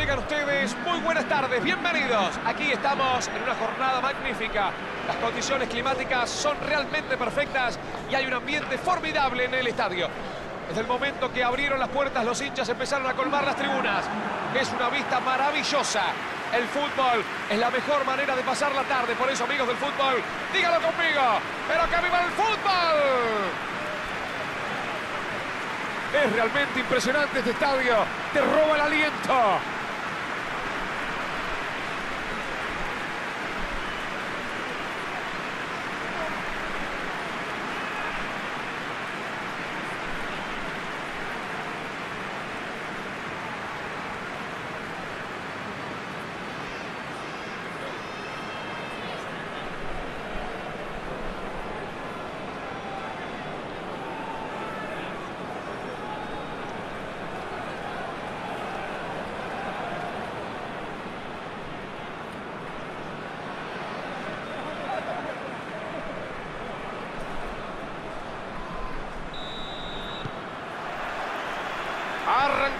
Tengan ustedes muy buenas tardes, bienvenidos. Aquí estamos en una jornada magnífica. Las condiciones climáticas son realmente perfectas y hay un ambiente formidable en el estadio. Desde el momento que abrieron las puertas, los hinchas empezaron a colmar las tribunas. Es una vista maravillosa. El fútbol es la mejor manera de pasar la tarde. Por eso, amigos del fútbol, dígalo conmigo. ¡Pero que viva el fútbol! Es realmente impresionante este estadio. Te roba el aliento.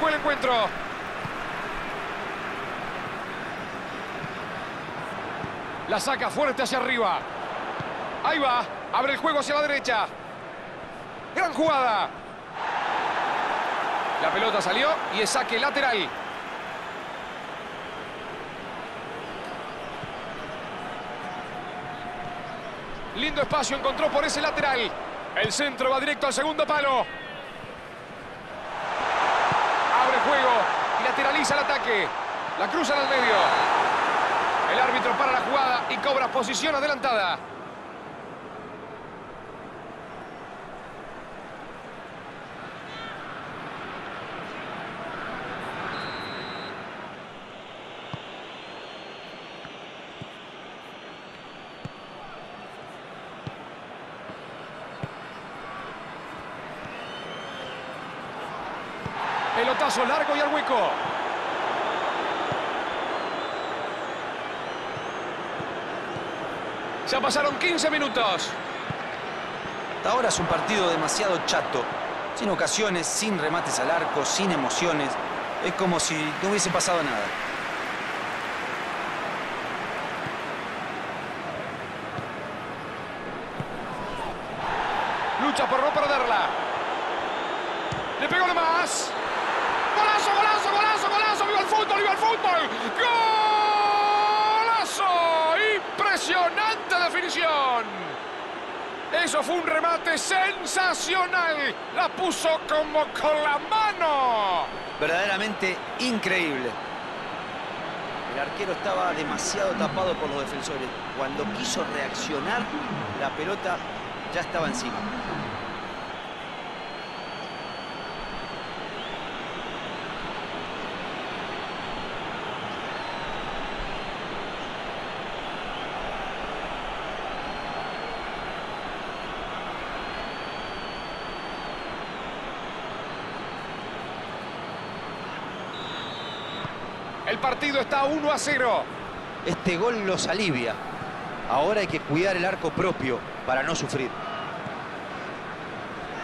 Arrancó el encuentro. La saca fuerte hacia arriba. Ahí va. Abre el juego hacia la derecha. Gran jugada. La pelota salió y es saque lateral. Lindo espacio encontró por ese lateral. El centro va directo al segundo palo. Abre juego lateraliza el ataque. La cruza en el medio. El árbitro para la jugada y cobra posición adelantada. Pelotazo largo y al hueco. Ya pasaron 15 minutos. Hasta ahora es un partido demasiado chato, sin ocasiones, sin remates al arco, sin emociones. Es como si no hubiese pasado nada. Lucha por no perderla. Le pegó de más. ¡Golazo, golazo, golazo, golazo! ¡Viva el fútbol, viva el fútbol! ¡Golazo! ¡Impresionante definición! Eso fue un remate sensacional. La puso como con la mano. Verdaderamente increíble. El arquero estaba demasiado tapado por los defensores. Cuando quiso reaccionar, la pelota ya estaba encima. El partido está 1 a 0. Este gol los alivia. Ahora hay que cuidar el arco propio para no sufrir.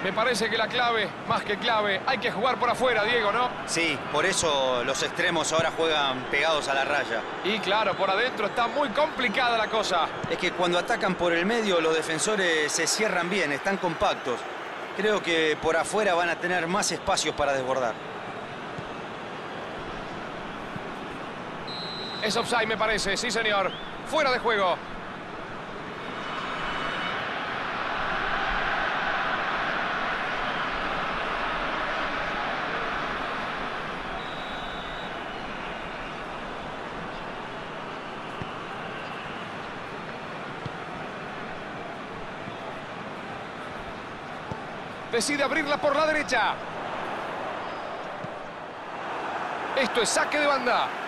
Me parece que la clave, más que clave, hay que jugar por afuera, Diego, ¿no? Sí, por eso los extremos ahora juegan pegados a la raya. Y claro, por adentro está muy complicada la cosa. Es que cuando atacan por el medio los defensores se cierran bien, están compactos. Creo que por afuera van a tener más espacios para desbordar. Es offside, me parece, sí, señor. Fuera de juego. Decide abrirla por la derecha. Esto es saque de banda.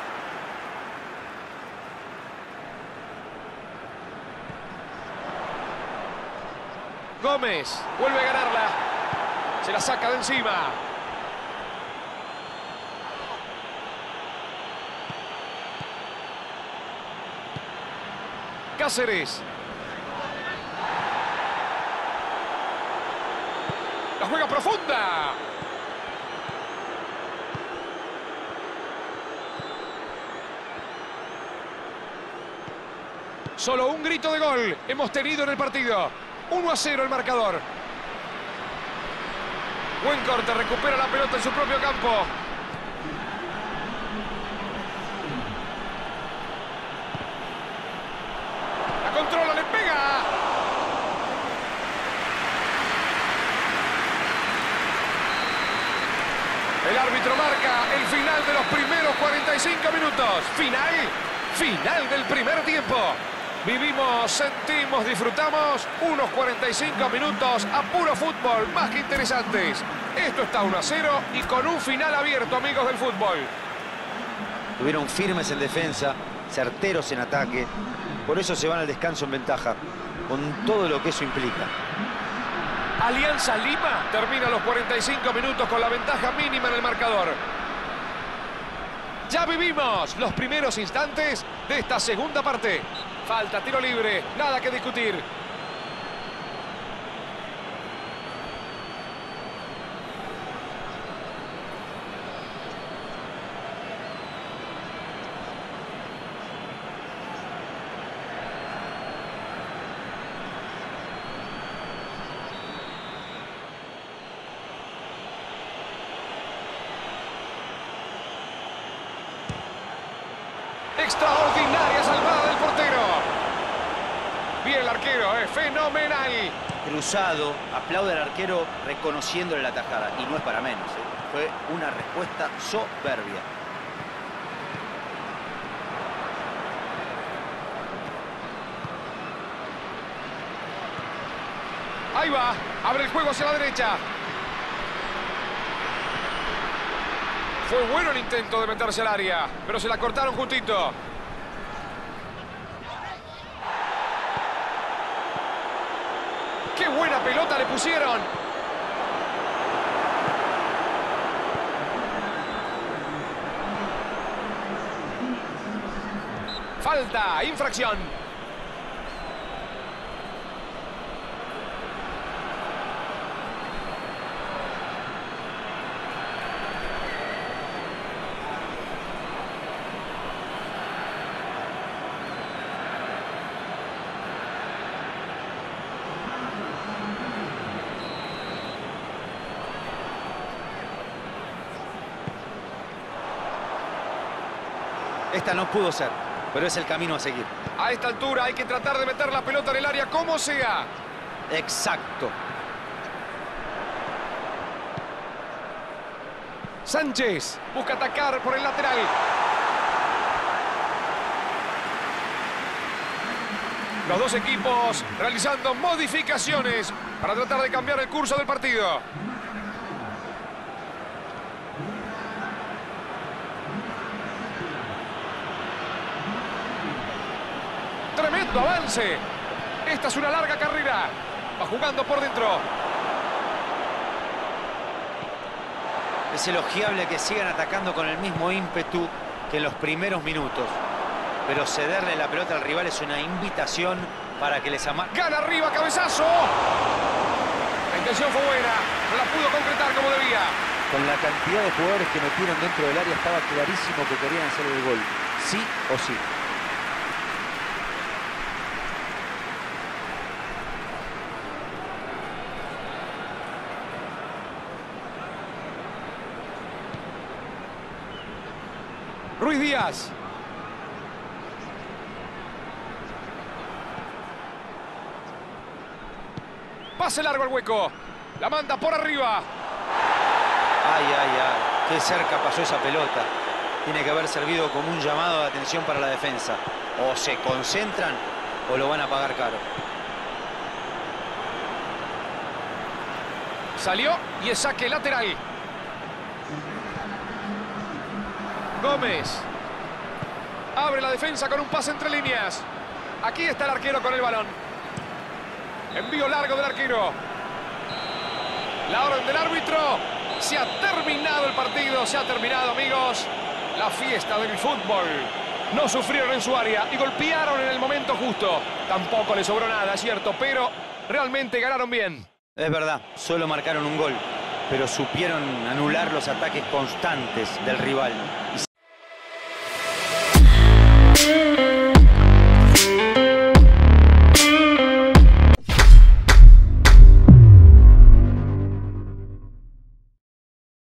Gómez vuelve a ganarla. Se la saca de encima. Cáceres. La juega profunda. Solo un grito de gol hemos tenido en el partido. 1 a 0 el marcador. Buen corte, recupera la pelota en su propio campo. La controla, le pega. El árbitro marca el final de los primeros 45 minutos. Final, final del primer tiempo. Vivimos, sentimos, disfrutamos unos 45 minutos a puro fútbol, más que interesantes. Esto está 1 a 0 y con un final abierto, amigos del fútbol. Tuvieron firmes en defensa, certeros en ataque. Por eso se van al descanso en ventaja, con todo lo que eso implica. Alianza Lima termina los 45 minutos con la ventaja mínima en el marcador. Ya vivimos los primeros instantes de esta segunda parte. Falta, tiro libre, nada que discutir. Extraordinaria salvada del portero. Bien el arquero, es fenomenal. Cruzado, aplaude al arquero reconociéndole la tajada. Y no es para menos, ¿eh? fue una respuesta soberbia. Ahí va, abre el juego hacia la derecha. Fue bueno el intento de meterse al área, pero se la cortaron justito. ¡Qué buena pelota le pusieron! Falta, infracción. Esta no pudo ser, pero es el camino a seguir. A esta altura hay que tratar de meter la pelota en el área como sea. Exacto. Sánchez busca atacar por el lateral. Los dos equipos realizando modificaciones para tratar de cambiar el curso del partido. Tremendo avance. Esta es una larga carrera. Va jugando por dentro. Es elogiable que sigan atacando con el mismo ímpetu que en los primeros minutos. Pero cederle la pelota al rival es una invitación para que les ama... Gana arriba, cabezazo. La intención fue buena, no la pudo concretar como debía. Con la cantidad de jugadores que metieron dentro del área estaba clarísimo que querían hacer el gol. Sí o sí. Ruiz Díaz. Pase largo al hueco. La manda por arriba. Ay, ay, ay. Qué cerca pasó esa pelota. Tiene que haber servido como un llamado de atención para la defensa. O se concentran o lo van a pagar caro. Salió y es saque lateral. Gómez. Abre la defensa con un pase entre líneas. Aquí está el arquero con el balón. Envío largo del arquero. La orden del árbitro. Se ha terminado el partido. Se ha terminado, amigos. La fiesta del fútbol. No sufrieron en su área y golpearon en el momento justo. Tampoco le sobró nada, cierto, pero realmente ganaron bien. Es verdad, solo marcaron un gol, pero supieron anular los ataques constantes del rival.